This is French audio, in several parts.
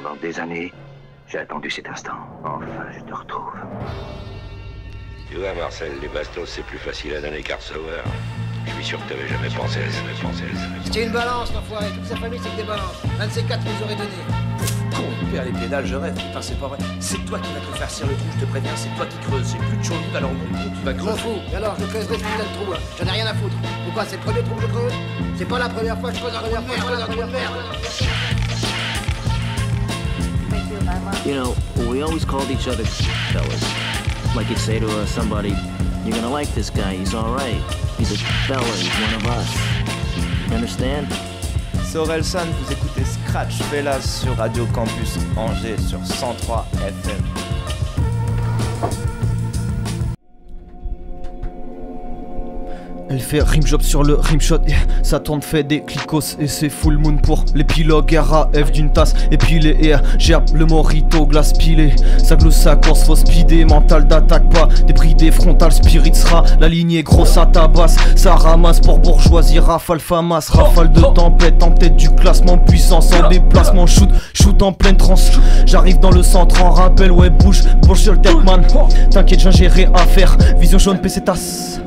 Pendant des années, j'ai attendu cet instant. Enfin, je te retrouve. Tu vois, Marcel, les bastos, c'est plus facile à donner qu'à recevoir. Je suis sûr que t'avais jamais pensé à pensé ça. C'était une balance, l'enfoiré. Toute sa famille, c'est que des balances. Un de ces quatre nous aurait donné. Con, père les pédales, je rêve, putain, c'est pas vrai. C'est toi qui vas te faire le trou, je te préviens, c'est toi qui creuses. J'ai plus de chaud alors mon tu vas Je m'en creuser. fous. Et alors, je creuserai ce putain de trou, là. J'en ai rien à foutre. Pourquoi C'est le premier trou que je creuse? C'est pas la première fois que je creuse un trou de You know, we always called each other fellas. Like you'd say to uh, somebody, you're gonna like this guy, he's alright. He's a fella, he's one of us. You understand? C'est Orelsan, vous écoutez Scratch Fellas sur Radio Campus Angers sur 103 FM. Elle fait rimjob sur le rimshot, yeah. tourne fait des clicos et c'est full moon pour l'épilogue RAF d'une tasse épilée et gerbe le morito glace pilé. Ça gloue sa course, faut speeder, mental d'attaque pas, débridé frontal spirit sera la lignée grosse à tabasse, ça ramasse pour bourgeoisie, rafale famas, rafale de tempête en tête du classement puissance en déplacement, shoot, shoot en pleine transe. J'arrive dans le centre en rappel, ouais bouge, bouge sur le man. T'inquiète, j'ai géré affaire, vision jaune PC tasse.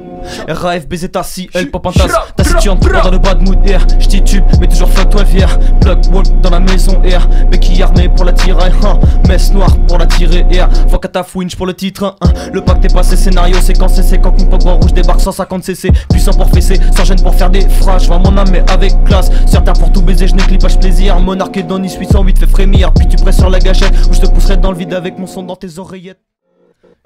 RAF, BZ, ta si, elle pop en tasse. Ta si tu entres pas dans le bad mood air. J'titube, mais toujours fuck toi fier Plug walk dans la maison air Becky armé pour la tirer hein. Messe noire pour la tirer air Fuck à ta pour le titre hein. Le pacte est passé, scénario séquence c'est quand Compagnie rouge débarque 150 cc. Puissant pour fesser, sans gêne pour faire des phrases. J'vois mon âme mais avec classe. Sur terre pour tout baiser, je clipage plaisir. Monarque et Donny 808 fait frémir. Puis tu presses sur la gâchette Ou je te pousserai dans le vide avec mon son dans tes oreillettes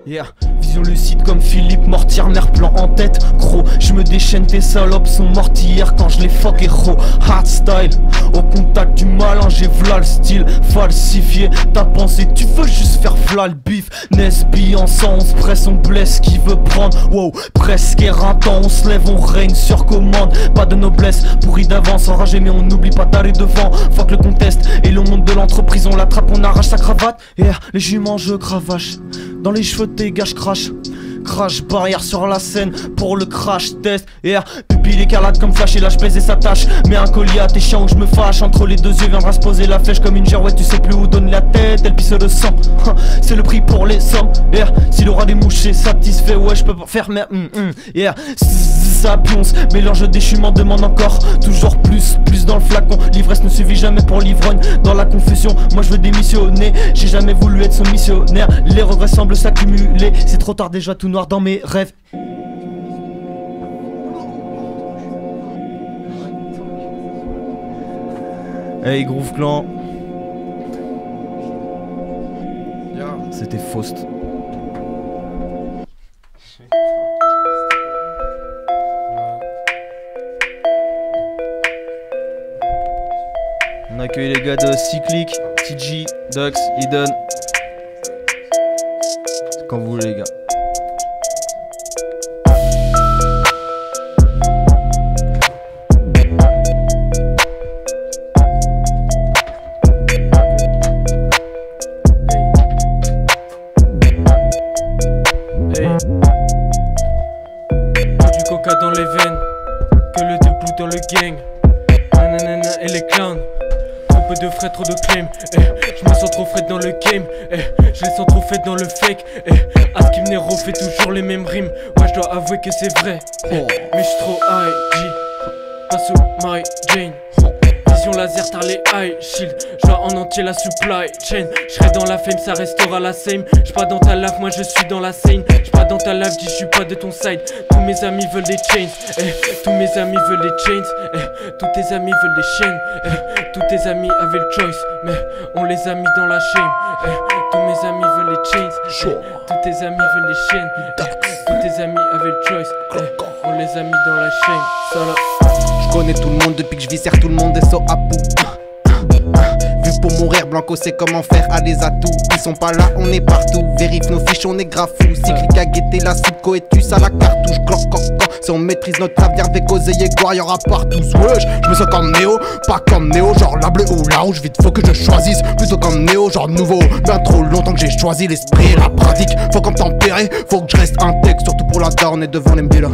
Yeah, vision lucide comme Philippe Mortier, mère plan en tête. Gros, je me déchaîne, tes salopes sont mortes quand je les fuck héros. Hard style, au contact du malin, j'ai v'là le style falsifié. Ta pensée, tu veux juste faire v'là le bif. Nesby en sang, on se presse, on blesse qui veut prendre. Wow, presque éreintant, on se lève, on règne sur commande. Pas de noblesse, pourri d'avance, enragé, mais on n'oublie pas d'aller devant. Fuck le conteste et le monde de l'entreprise, on l'attrape, on arrache sa cravate. Yeah, les juments, je cravache. Dans les cheveux, tes je crache. Crash barrière sur la scène pour le crash test. Yeah, pupille écarlate comme flash et pèse et sa tâche. Mets un collier à tes chiens où je me fâche. Entre les deux yeux viendra se poser la flèche comme une girouette. Tu sais plus où donner la tête, elle pisse le sang. Hein, C'est le prix pour les sommes. Yeah, s'il aura des mouches, c'est satisfait. Ouais, je peux pas faire mais. hum, hum, yeah, ça pionce. Mélange des m'en demande encore. Toujours plus, plus dans le flacon. L'ivresse ne suffit jamais pour l'ivrogne. Dans la confusion, moi je veux démissionner. J'ai jamais voulu être son missionnaire. Les regrets semblent s'accumuler. C'est trop tard déjà, tout noir dans mes rêves. Hey Groove Clan C'était Faust. On accueille les gars de Cyclic, TG, Dux, Eden. Quand vous voulez les gars. Entier la supply chain. J'serai dans la fame, ça restera la same. J'suis pas dans ta lave, moi je suis dans la scène. J'suis pas dans ta lave, dis j'suis pas de ton side. Tous mes amis veulent des chains. Eh, tous mes amis veulent des chains. Eh, tous tes amis veulent des chaînes. Eh, tous tes amis avaient le choice. Mais on les a mis dans la shame. Eh, tous mes amis veulent les chains. Eh, tous tes amis veulent les chaînes. Eh, tous tes amis avaient le choice. On les a mis dans la shame. Je connais tout le monde depuis que je vis tout le monde est so à bout. Pour mourir, Blanco sait comment faire à les atouts. Ils sont pas là, on est partout. Vérifie nos fiches, on est grave fou. Cyclique à guetter la soupe, coetus à la cartouche. Cloc, cloc, cloc. Si on maîtrise notre avenir, avec Oseille et Gloire, y'aura partout. Wesh, je me sens comme Néo, pas comme Néo. Genre la bleue ou la rouge, vite faut que je choisisse. Plutôt comme Néo, genre nouveau. Bien trop longtemps que j'ai choisi l'esprit et la pratique. Faut comme tempérer, faut que je reste intègre. Surtout pour la down et devant les mbila.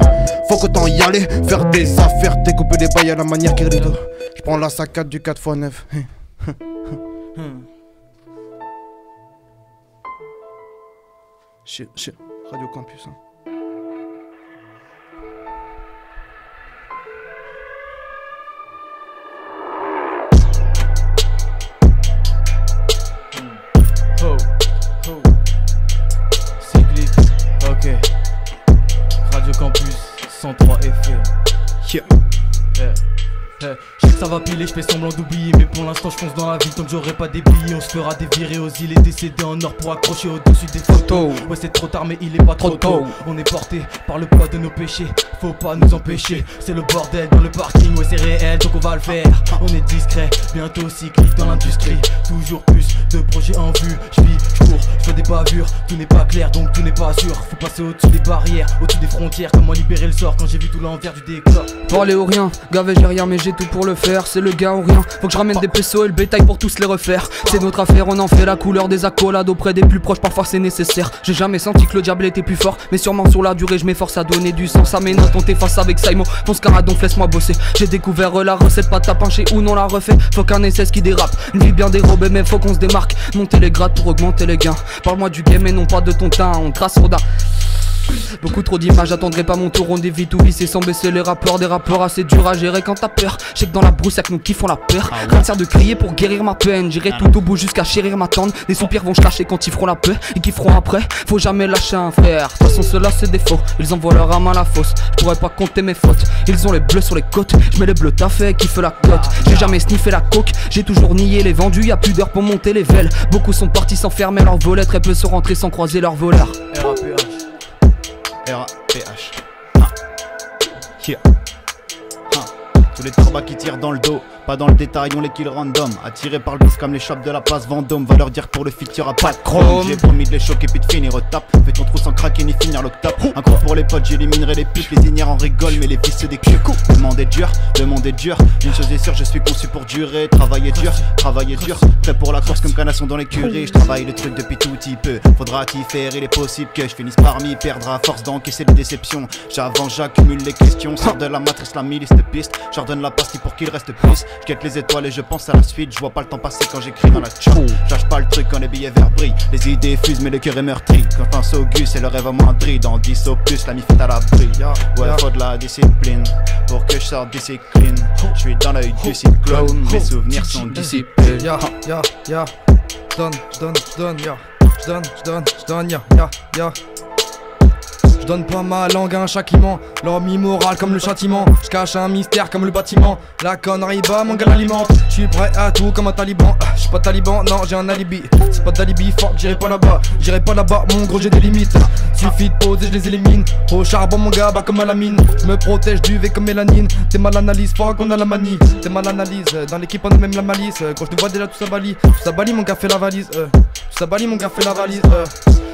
Faut qu'autant y aller, faire des affaires, découper des bails à la manière Kirito. Je prends la saccade du 4x9. 是是，喝酒更悲伤。Ça va piler, je fais semblant d'oublier. Mais pour l'instant je fonce dans la ville tant que j'aurai pas des billets On se fera dévirer aux îles et décédés en or pour accrocher au-dessus des photos. Ouais c'est trop tard mais il est pas trop tôt. On est porté par le poids de nos péchés. Faut pas nous empêcher. C'est le bordel dans le parking, ouais c'est réel donc on va le faire. On est discret, bientôt cyclique dans l'industrie. Toujours plus de projets en vue. Je vis, je cours, je fais des bavures. Tout n'est pas clair donc tout n'est pas sûr. Faut passer au-dessus des barrières, au-dessus des frontières. Comment libérer le sort quand j'ai vu tout l'envers du décor? Parler ou rien, gavé j'ai rien mais j'ai tout pour le faire C'est le gars ou rien, faut que je ramène des pesos et le bétail pour tous les refaire. C'est notre affaire, on en fait la couleur des accolades auprès des plus proches. Parfois c'est nécessaire, j'ai jamais senti que le diable était plus fort. Mais sûrement sur la durée je m'efforce à donner du sens à mes notes. On t'efface avec Saimo, fonce caradon, laisse-moi bosser. J'ai découvert la recette, pas à pincher ou non la refait. Faut qu'un SS qui dérape, une vie bien dérobée mais faut qu'on se démarque. Monter les grades pour augmenter les gains. Parle-moi du game et non pas de ton teint, on trace Roda Beaucoup trop d'images, j'attendrai pas mon tour, on dévie tout visser sans baisser les rappeurs, des rappeurs assez durs à gérer quand t'as peur. Je sais que dans la que nous qui font la peur. Rien ne sert de crier pour guérir ma peine, j'irai tout au bout jusqu'à chérir ma tante. Les soupirs vont se lâcher quand ils feront la peur et qui feront après. Faut jamais lâcher un frère. De toute façon, ceux-là c'est des faux, ils envoient leur âme à la fosse. Je pourrais pas compter mes fautes, ils ont les bleus sur les côtes. Je mets les bleus taffés qui fait la cote. J'ai jamais sniffé la coke, j'ai toujours nié les vendus, y a plus d'heures pour monter les velles. Beaucoup sont partis sans fermer leur volet, très peu sont rentrés sans croiser leur voleur. RAPH. Ah. Yeah. Tous les torbas qui tirent dans le dos, pas dans le détail, on les kill random. Attirés par le bus comme les shops de la place Vendôme. Va leur dire que pour le fit y'aura pas de chrome. J'ai promis de les choquer puis de finir top. Fais ton trou sans craquer ni finir l'octobre. Un coup pour les potes, j'éliminerai les putes. Les en rigolent, mais les fils c'est des culs. Le monde est dur, le monde est dur. Une chose est sûre, je suis conçu pour durer. Travailler dur, travailler dur. Prêt pour la course comme canasson dans l'écurie. Je travaille le truc depuis tout petit peu. Faudra t'y faire, il est possible que je finisse par m'y perdre à force d'encaisser les déceptions. J'avance, j'accumule les questions. Sors de la matrice, la milice de piste. J'ordonne la pastille pour qu'il reste plus. Je guette les étoiles et je pense à la suite. Je vois pas le temps passer quand j'écris dans la chat. J'lâche pas le truc quand les billets verts brillent. Les idées fusent, mais le cœur est meurtri. Quand je pense au gus, c'est le rêve à moindri. Dans 10 au plus, la mi fait à l'abri. Ouais, faut de la discipline pour que je sorte d'ici clean. Je suis dans l'œil du cyclone. Mes souvenirs sont dissipés. Ya, ya, ya. J'donne, j'donne, j'donne, ya. J'donne, j'donne, j'donne, ya, ya, ya. Je donne pas ma langue à un châtiment, l'homme immoral comme le châtiment. Je cache un mystère comme le bâtiment. La connerie bat, mon gars l'alimente. Je suis prêt à tout comme un taliban. Ah, Je suis pas taliban, non, j'ai un alibi. C'est pas d'alibi, fuck, j'irai pas là-bas. J'irai pas là-bas, mon gros, j'ai des limites. Suffit de poser, je les élimine. Au charbon, mon gars, bah comme à la mine. Je me protège du V comme mélanine. T'es mal analyse, fuck, on a la manie. T'es mal analyse, dans l'équipe, on a même la malice. Quand je te vois déjà, tout ça balie. Tout ça balie, mon gars, fait la valise. euh. Tout ça balie, mon gars, fait la valise. euh.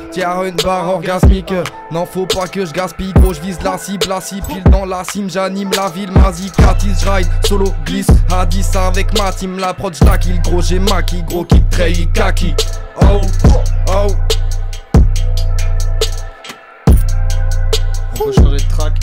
Tiens une barre orgasmique Non faut pas que je gaspille Gros je vise la cible La cible dans la cime J'anime la ville Mazi Katis Ride Solo glisse 10 avec ma team La prod j'la kill Gros j'ai maquis Gros kick Trey kaki Oh Oh On peut changer de track.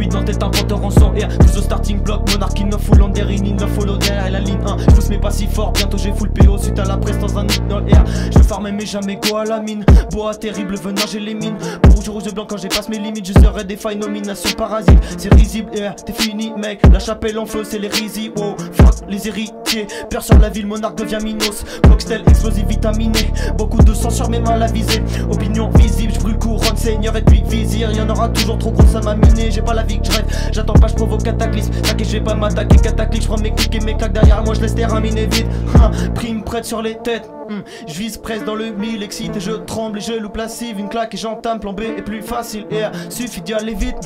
808 dans tête un porteur en son air. Tous au starting block, monarchie 9 full Anderini, 9 follow derrière et la ligne 1. Je pousse mes pas si fort, bientôt j'ai full PO suite à la presse dans un dans l'air. Je veux farmer mais jamais go à la mine. Bois terrible, venant j'ai les mines. Pour rouge, rouge blanc quand j'ai passe mes limites, je serai des failles, nomination parasite. C'est risible, yeah, t'es fini mec. La chapelle en feu, c'est les risi. Wow, fuck les héritiers. Peur sur la ville, monarque devient minos. Cocktail explosif vitaminé. Beaucoup de sang sur mes mains, la visée. Opinion visible, je brûle couronne, seigneur et puis vizir. Y'en aura toujours trop gros, ça m'a miné. J'ai pas la vie que je rêve. J'attends pas, je provoque cataclysme. T'inquiète, je vais pas m'attaquer, cataclysme. Je prends mes clics et mes claques derrière moi, je laisse terminer vite. Hein, prime prête sur les têtes. Hmm, Je vise presque dans le mille, excité, je tremble et je loupe la cive. Une claque et j'entame, plan B est plus facile. Et suffit d'y aller vite.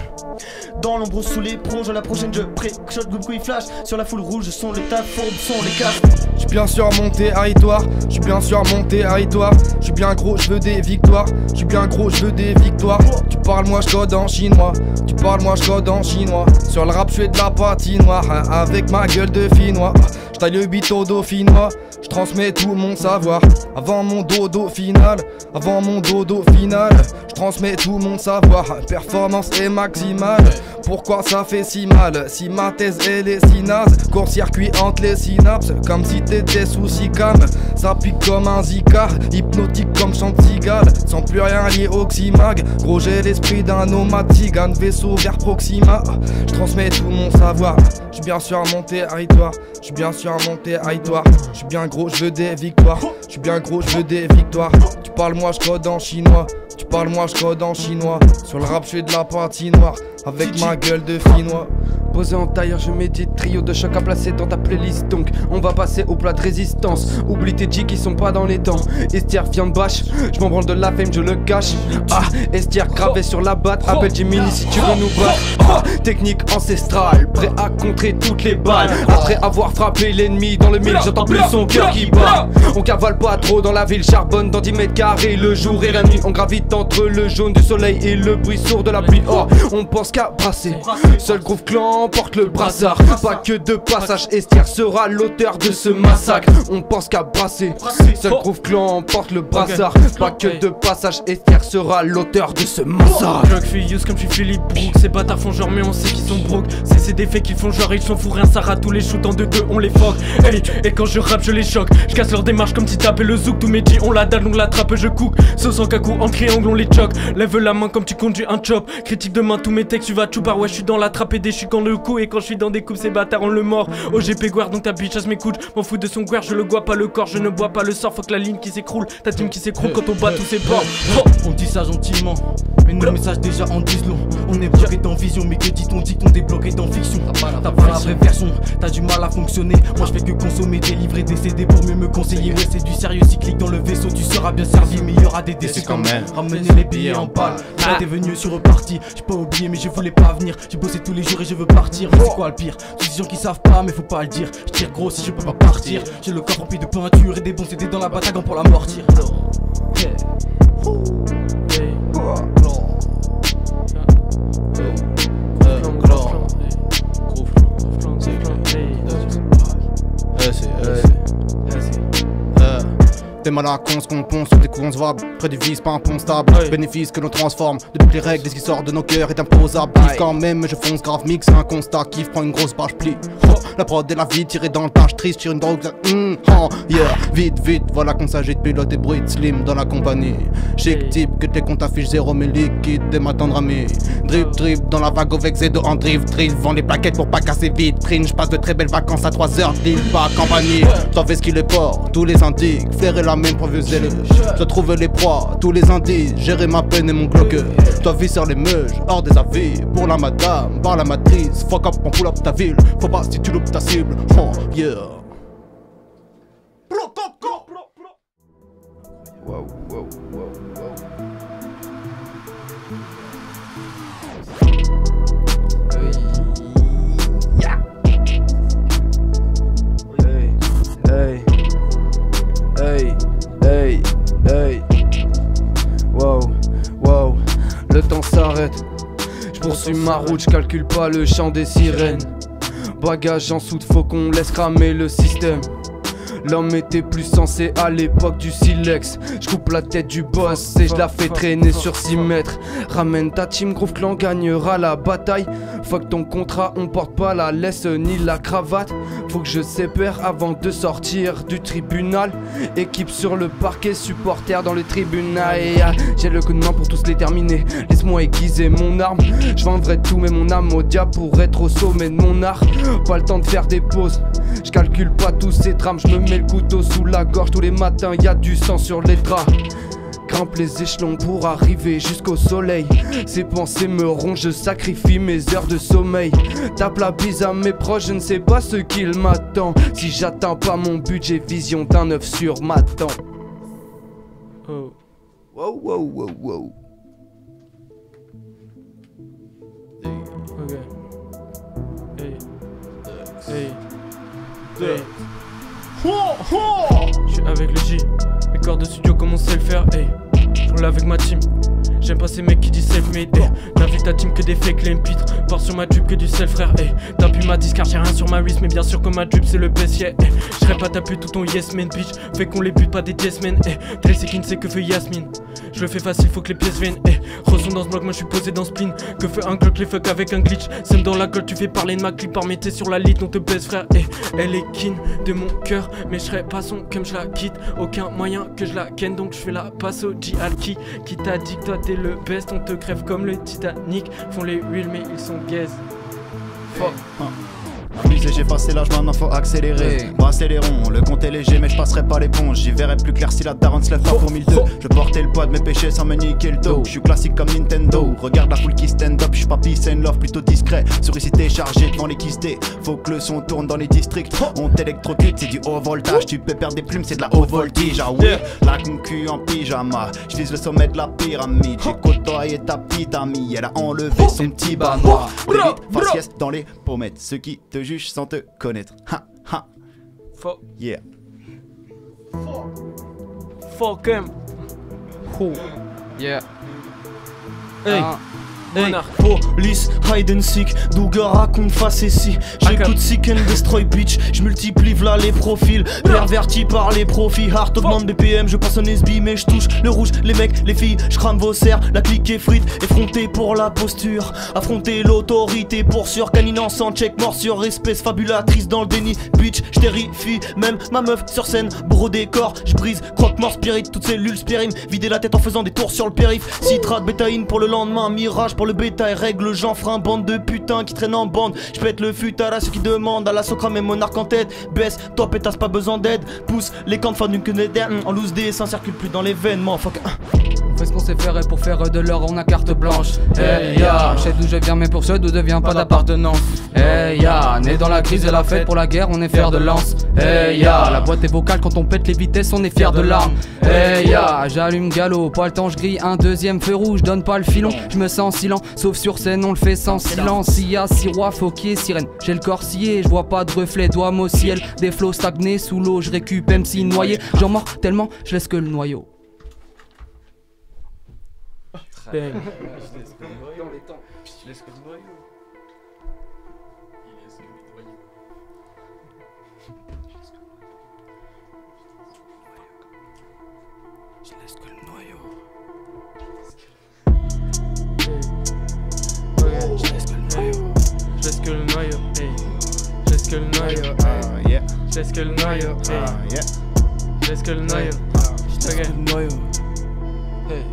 Dans l'ombre sous les à la prochaine je pré shot quick flash Sur la foule rouge, son les tas sont les casques Je suis bien sûr monté territoire, je suis bien sûr monté territoire, je suis bien gros, je veux des victoires, je suis bien gros, je veux des victoires. Tu parles moi je code en chinois, tu parles moi je code en chinois. Sur le rap je fais de la patinoire hein, avec ma gueule de finnois. Je taille le bito dauphinois, je transmets tout mon savoir. Avant mon dodo final, avant mon dodo final, je transmets tout mon savoir. Performance est maximale. Pourquoi ça fait si mal? Si ma thèse est si naze Court-circuit entre les synapses Comme si t'étais sous cam Ça pique comme un zika Hypnotique comme chant de cigale Sans plus rien lié au ximag Gros j'ai l'esprit d'un nomade Un vaisseau vers Proxima Je transmets tout mon savoir Je bien sûr mon territoire Je suis bien territoire Je suis bien gros je veux des victoires. Je bien gros je veux des victoires. Tu parles moi je code en chinois. Tu parles moi je code en chinois. Sur le rap je fais de la patinoire Avec ma gueule de finnois. Posé en tailleur, je médite trio de choc à placer dans ta playlist. Donc, on va passer au plat de résistance. Oublie tes G qui sont pas dans les dents. Estière viande bâche, je m'en branle de la fame, je le cache. Ah, Estière gravé sur la batte. Appelle Jiminy si tu veux nous battre. Ah, technique ancestrale, prêt à contrer toutes les balles. Après avoir frappé l'ennemi dans le mille, j'entends plus son cœur qui bat. On cavale pas trop dans la ville, charbonne dans 10 mètres carrés. Le jour et la nuit, on gravite entre le jaune du soleil et le bruit sourd de la pluie. Oh, on pense qu'à brasser. Seul groupe clan porte le brassard. Pas que de passage, Estière sera l'auteur de ce massacre. On pense qu'à brasser. Seul groupe clan porte le brassard. Pas que de passage, Estière sera l'auteur de ce massacre. Drug use comme je suis Philippe Brook. Ces bâtards font genre, mais on sait qu'ils sont broke. C'est ces défaits qu'ils font genre, ils sont fous, rien ça rate. Tous les shoots en deux deux, on les fuck. Hey, et quand je rappe, je les choque. Je casse leur démarche comme si t'appelles le zouk. Tous mes on la dalle, on l'attrape, je cook. Sauce en cacou, en triangle, on les choque. Lève la main comme tu conduis un chop. Critique de main, tous mes textes, tu vas par ouais je suis dans la trappe et déchu quand le coup et quand je suis dans des coupes ces bâtards on le mort. Oh GP guerre donc ta bitch mes m'écoute. M'en fous de son guerre je le bois pas le corps Je ne bois pas le sort. Faut que la ligne qui s'écroule Ta team qui s'écroule quand on bat tous ses ports On dit ça gentiment Mais nos messages déjà en disent long. On est bloqué dans vision Mais que dit-on? Dit qu'on débloqué dans fiction. T'as pas la vraie version. T'as du mal à fonctionner. Moi je fais que consommer Délivrer des CD pour mieux me conseiller. Ouais c'est du sérieux cyclique dans le vaisseau. Tu seras bien servi Mais il y aura des décès quand même Ramener les billets en balle. T'es venu sur reparti. J'ai pas oublié mais je voulais pas venir j'ai bossé tous les jours et je veux partir. Mais c'est quoi le pire? C'est des gens qui savent pas, mais faut pas le dire. Je tire gros si je peux pas partir. J'ai le corps rempli de peinture et des bons CD dans la bataille pour la mal à con, ce qu'on ponce sur des on Près du vice, pas un pont stable. Bénéfice que l'on transforme. Depuis les règles, ce qui sort de nos cœurs est imposable. quand même, je fonce grave mix, un constat qui prend une grosse page plie. Oh, la prod et la vie tirée dans le tâche triste, tire une drogue. Mm, oh, yeah, vite, vite, voilà qu'on s'agit de pilote et bruit slim dans la compagnie. Chic type que tes comptes affichent zéro mais liquide des matins de Drip, drip dans la vague au vexé de en drift, drift. Vends les plaquettes pour pas casser vite. Print, je passe de très belles vacances à 3 heures d'île, pas compagnie. T'en fais ce qu'il est port, tous les indiques, flairer la même Je trouve les proies, tous les indices, gérer ma peine et mon glock. Toi vie sur les meuges, hors des avis. Pour la madame, par la matrice. Fuck up, on pull up ta ville. Faut pas si tu loupes ta cible. Oh yeah. Wow, wow, wow, wow. Le temps s'arrête. Je poursuis ma route, je calcule pas le chant des sirènes. Bagage en soude, faut qu'on laisse cramer le système. L'homme était plus sensé à l'époque du silex. Je coupe la tête du boss et je la fais traîner sur 6 mètres. Ramène ta team, Groove Clan gagnera la bataille. Fuck ton contrat, on porte pas la laisse ni la cravate. Faut que je sépare avant de sortir du tribunal. Équipe sur le parquet, supporter dans le tribunal. J'ai le coup de main pour tous les terminer. Laisse-moi aiguiser mon arme. Je vendrai tout, mais mon âme au diable pour être au sommet de mon art. Pas le temps de faire des pauses. Je calcule pas tous ces drames, je me mets le couteau sous la gorge tous les matins, y a du sang sur les draps. Grimpe les échelons pour arriver jusqu'au soleil. Ces pensées me rongent, je sacrifie mes heures de sommeil. Tape la bise à mes proches, je ne sais pas ce qu'il m'attend. Si j'atteins pas mon but, j'ai vision d'un œuf sur ma tente. Oh. Wow, wow, wow, wow. Hey. Hey. Hey. Je suis avec le J, mes corps de studio comme on le faire, hey. Je roule avec ma team. J'aime pas ces mecs qui disent self-made, hey. T'invites ta team que des fake les pitre. Part sur ma jupe que du self frère, hey. T'as pu ma discard, j'ai rien sur ma wrist, mais bien sûr que ma jupe c'est le best, yeah. Hey. J'serais pas taper tout ton yes man, bitch. Fait qu'on les bute pas des yes man, hey. Tracy c'est qui ne sait que fait Yasmine. Je le fais facile, faut que les pièces viennent, hey. Ressons dans ce bloc, moi je suis posé dans spleen. Que fait un glock, les fuck avec un glitch. Sème dans la gueule, tu fais parler de ma clip par t'es sur la lit, on te baisse frère, hey. Elle est kin de mon cœur, mais je serais pas son comme je la quitte. Aucun moyen que je la ken, donc je fais la passe au G Alki. Qui t'a dit le best, on te crève comme le Titanic. Font les huiles, mais ils sont gaze. Fuck. J'ai passé l'âge, maintenant faut accélérer. Brasser les ronds, le compte est léger, mais je passerai pas l'éponge. J'y verrai plus clair si la daronne se lève pas pour 1002. Je portais le poids de mes péchés sans me niquer le dos. Je suis classique comme Nintendo. Regarde la foule qui stand up, je suis pas peace and love, plutôt discret. Sollicité, chargé devant les D. Faut que le son tourne dans les districts. On t'électrocute, c'est du haut voltage. Tu peux perdre des plumes, c'est de la haut voltige. Ah oui, la concu en pyjama. Je vise le sommet de la pyramide. J'ai côtoyé ta petite amie, elle a enlevé son petit bas noir. Vite, sieste dans les pommettes. Ceux qui te juge sans te connaître. Ha, ha. Fuck. Yeah. Fuck him. Yeah. Hey. Ah. Hey, police, hide and seek, Douga raconte si. J'écoute Seek and Destroy Bitch, je multiplie v'là les profils. Pervertis par les profits, Heart augmente BPM, je passe un SB mais je touche le rouge, les mecs, les filles, je crame vos serres, la clique est frite, effronté pour la posture. Affronter l'autorité pour sûr, caninant sans check, morsure, espèce fabulatrice dans le déni. Bitch, je terrifie, même ma meuf sur scène, beau décor, je brise, croque mort spirit, toutes cellules spérime, vider la tête en faisant des tours sur le périph, citrate, bétaïne pour le lendemain, mirage pour le bétail, règle frein bande de putains qui traînent en bande. Je pète le futard à ceux qui demandent, à la socrame et monarque en tête. Baisse, toi pétasse, pas besoin d'aide. Pousse les camps de fin d'une quenelle en loose des ça circule plus dans l'événement. Fuck. On fait ce qu'on sait faire et pour faire de l'or on a carte blanche. Hey ya, je sais d'où je viens mais pour ce d'où devient pas d'appartenance. Hey ya, né dans la crise et la fête pour la guerre on est fier de lance. Hey ya, la boîte est vocale quand on pète les vitesses on est fier de l'arme. Hey ya, j'allume galop, pas le temps je grille un deuxième feu rouge, donne pas le filon, je me sens silent, sauf sur scène on le fait sans silence. S'il y a six rois, fauquier, sirène, j'ai le corps scié, je vois pas de reflet, doigt au ciel, des flots stagnés sous l'eau, je récup MC noyé, j'en mords tellement, je laisse que le noyau. Les temps. Je laisse que le noyau. Je laisse que le noyau. Je laisse que le noyau. Hey. Je laisse que le noyau. Ah, yeah. Je laisse que le noyau. Hey. Ah, yeah. Je laisse que le noyau. Je laisse que le noyau. Hey.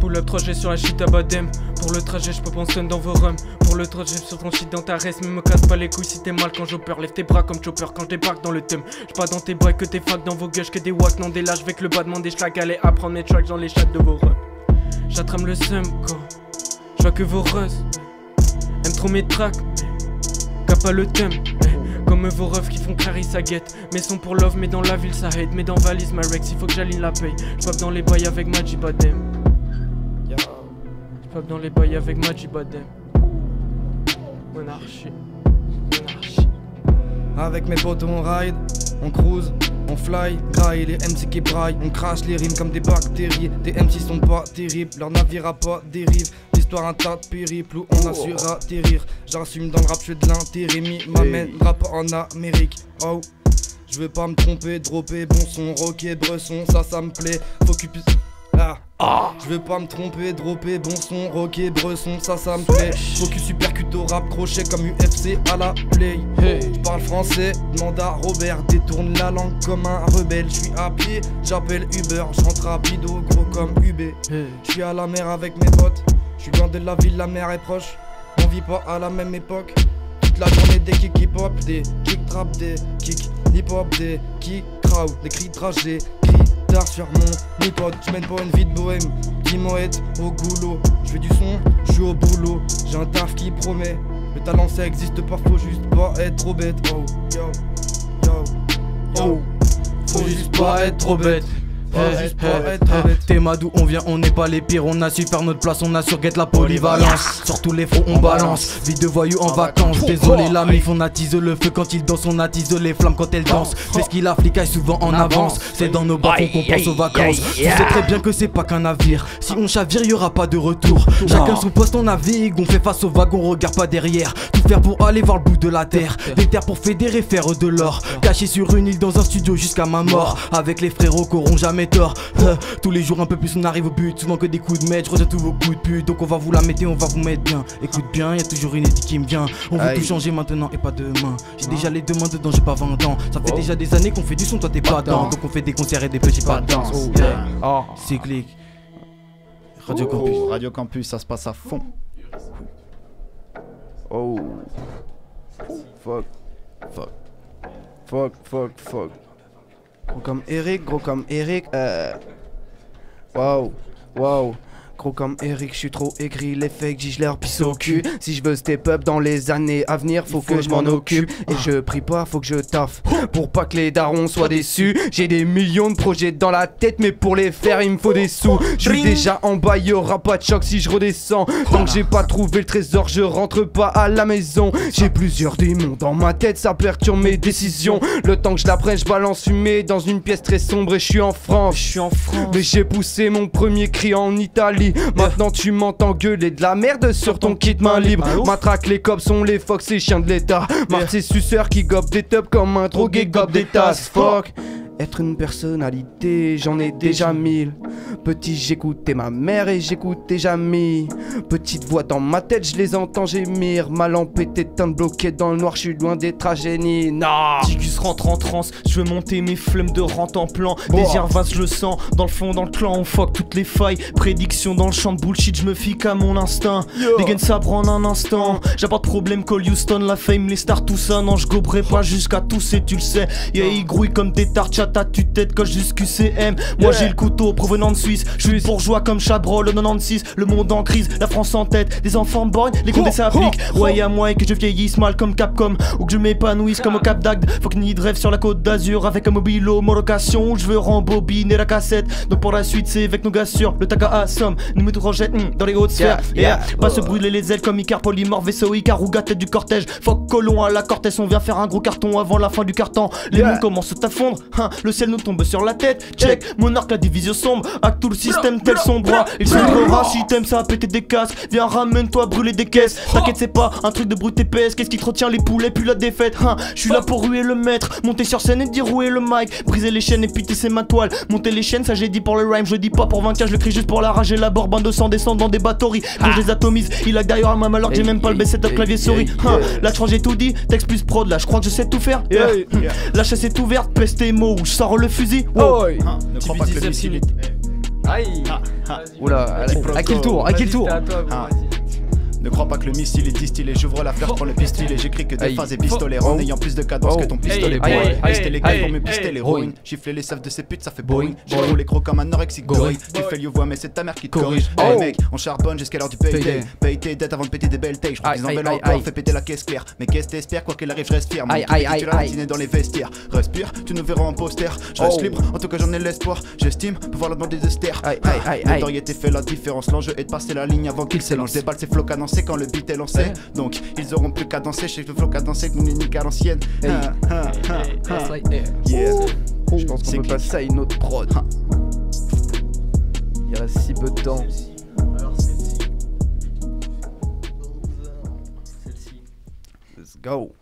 Pull up 3G sur la shit à Badem. Pour le trajet, je peux penser dans vos rums. Pour le trajet, sur ton shit dans ta reste. Mais me casse pas les couilles si t'es mal quand j'opère. Lève tes bras comme chopper quand je débarque dans le thème. J'suis pas dans tes bras que tes facs dans vos gueules. Que des wacks, non des lâches avec le bas demander schlag. Allez apprendre mes tracks dans les chats de vos rums. J'attrame le seum quand je vois que vos roses aiment trop mes tracks. Qu'a pas le thème. eh. Comme vos refs qui font Clarissa guette Mais sont pour love mais dans la ville ça hate Mais dans valise ma Rex il faut que j'aligne la paye J'pop dans les bails avec Maji Badem J'pop dans les bails avec Maji Badem Monarchie Monarchie Avec mes potos on ride, on cruise, on fly, graille les MC qui braillent, on crache les rimes comme des bactéries. Des MC sont pas terribles, leur navire a pas dérive. L'histoire un tas de périples où on a su atterrir. J'assume dans le rap, je fais de l'intérim, m'amène rap en Amérique. Oh. Je veux pas me tromper, dropper bon son, rocker, bresson, ça ça me plaît. Focus. Ah. Je veux pas me tromper, dropper bon son, rocker, bresson, ça ça me plaît. Focus supercut au rap, crochet comme UFC à la play. Je parle français, demande à Robert, détourne la langue comme un rebelle. Je suis à pied, j'appelle Uber, je rentre rapido, gros comme UB. Je suis à la mer avec mes potes, je suis loin de la ville, la mer est proche. On vit pas à la même époque. Toute la journée des kick hip hop, des kick trap, des kick hip hop, des kick crowd, des cris trash, des cris tard sur mon iPod. Je mène pas une vie de bohème, qui moette au goulot. Je fais du son, je au boulot. J'ai un taf qui promet. Le talent ça existe pas, faut juste pas être trop bête. Oh, yo, yo, oh. Faut juste pas être trop bête. T'es madou, on vient, on n'est pas les pires. On a su faire notre place, on a guette la polyvalence. Sur tous les fronts, on balance. Vie de voyou en vacances. Désolé, la mif, on attise le feu quand il danse. On attise les flammes quand elle danse. C'est ce qu'il a flicaille souvent en avance. C'est dans nos bas qu'on pense aux vacances. Tu sais très bien que c'est pas qu'un navire. Si on chavire, y aura pas de retour. Chacun son poste, on navigue. On fait face aux vagues, on regarde pas derrière. Tout faire pour aller voir le bout de la terre. Des terres pour fédérer, faire de l'or. Caché sur une île dans un studio jusqu'à ma mort. Avec les frérots qui auront jamais Tous les jours, un peu plus, on arrive au but. Souvent que des coups de maître, je retiens tous vos coups de pute. Donc on va vous la mettre et on va vous mettre bien. Écoute bien, y a toujours une éthique qui me vient. On veut Aïe. tout changer maintenant et pas demain. J'ai déjà les deux mains dedans, j'ai pas 20 ans. Ça fait déjà des années qu'on fait du son, toi t'es pas dedans. Donc on fait des concerts et des petits pas de danse. Oh, Yeah. Oh, cyclique. Radio Campus. Oh, Radio Campus, ça se passe à fond. Oh. Fuck. Fuck. Fuck, fuck, fuck. Gros comme Eric, gros comme Eric. Euh. Wow. Gros comme Eric, je suis trop aigri, les fakes, j'y leur pisse au cul. Si je veux step up dans les années à venir, faut que je m'en occupe. Et je prie pas, faut que je taffe. Pour pas que les darons soient déçus. J'ai des millions de projets dans la tête, mais pour les faire, il me faut des sous. Je suis déjà en bas, y'aura pas de choc si je redescends. Tant que j'ai pas trouvé le trésor, je rentre pas à la maison. J'ai plusieurs démons dans ma tête, ça perturbe mes décisions. Le temps que je la prenne, je balance fumée dans une pièce très sombre et je suis en France. Je suis en France. Mais j'ai poussé mon premier cri en Italie. Maintenant tu m'entends gueuler de la merde sur ton kit main libre. Matraque les cops sont les fox et chiens de l'état. Marre ces suceurs qui gobent des tops comme un drogué gobe des tasses. Fuck. Être une personnalité, j'en ai déjà mille. Petit, j'écoutais ma mère et j'écoutais jamais. Petite voix dans ma tête, je les entends gémir. Ma lampe est éteinte, bloquée dans le noir, je suis loin d'être à génie. Non! Tigus rentre en transe, je veux monter mes flemmes de rente en plan. Désir vaste, je le sens. Dans le fond, dans le clan, on fuck toutes les failles. Prédiction dans le champ de bullshit, je me fie qu'à mon instinct. Dégaine ça prend un instant. J'ai pas de problème, call Houston, la fame, les stars, tout ça. Non, je goberai pas jusqu'à tous et tu le sais. Yeah, ils grouillent comme des tartes, à ta tête, coche jusqu'à QCM. Moi, j'ai le couteau provenant de Suisse. Je suis bourgeois comme Chabrol, le 96. Le monde en crise, la France en tête. Des enfants borgnes, les condés s'appliquent. Ouais, y'a moins que je vieillisse mal comme Capcom. Ou que je m'épanouisse comme au Cap d'Agde. Faut que ni de rêve sur la côte d'Azur avec un mobilo, mon location. Je veux rembobiner la cassette. Donc pour la suite, c'est avec nos gars sûrs. Le taga à somme, nous mettons rejette hmm, dans les hautes sphères. Yeah, Pas se brûler les ailes comme Icar, polymorphe, vaisseau Icar ou tête du cortège. Fuck colon à la Cortès, on vient faire un gros carton avant la fin du carton. Les mondes commencent à fondre, hein, le ciel nous tombe sur la tête. Check, monarque, la division sombre. Acte tout le système tel son bras. Il s'entrera si t'aimes ça, péter des casques. Viens, ramène-toi, brûler des caisses. T'inquiète, c'est pas un truc de brut TPS. Qu'est-ce qui te retient les poulets, puis la défaite, hein? Je suis là pour ruer le maître. Monter sur scène et dire rouer le mic. Briser les chaînes et puis c'est ma toile. Monter les chaînes, ça j'ai dit pour le rhyme. Je dis pas pour vainqueur, je le crie juste pour la rage et la borbe. de sang descend dans des batteries. Quand je les atomise, il a d'ailleurs à ma main alors que j'ai même pas le B7 clavier souris. Hein? Là, j'ai tout dit. Texte plus prod, là, je crois que je sais tout faire. La chasse est ouverte, peste tes mots, je sors le fusil. Wow. Ne crois pas que le missile est. Aïe Oula, à qui le tour À qui le tour Ah. Ne crois pas que le missile est distillé, j'ouvre la fleur pour le pistolet, j'écris que des phases épistolaires en Oh. ayant plus de cadence que ton pistolet aïe, Rester les gars pour me pister l'héroïne, gifler les saves de ces putes ça fait boing. Je roule les gros comme un anorexique gorille, tu fais voix mais c'est ta mère qui te corrige. Hey Oh. mec, on charbonne jusqu'à l'heure du payday. Payday. Paye tes dettes avant de péter des belles tailles, je en aïe, veulent aïe, encore, fais péter la caisse claire. Mais qu'est-ce que t'espères, quoi qu'il arrive, je reste fier. Mon titulaire, aïe. dîner dans les vestiaires. Respire, tu nous verras en poster. Je reste Oh. libre, en tout cas j'en ai l'espoir. J'estime pouvoir la demander de aïe. Notoriété fait la différence. L'enjeu est de passer la ligne avant qu'il s'élance. Des balles, c'est cadencé quand le beat est lancé. Donc ils auront plus qu'à danser. Je sais que le flow cadencé, mon unique à l'ancienne. Hey. Je pense qu'on peut passer à une autre prod. Il reste si peu de temps. Let's go.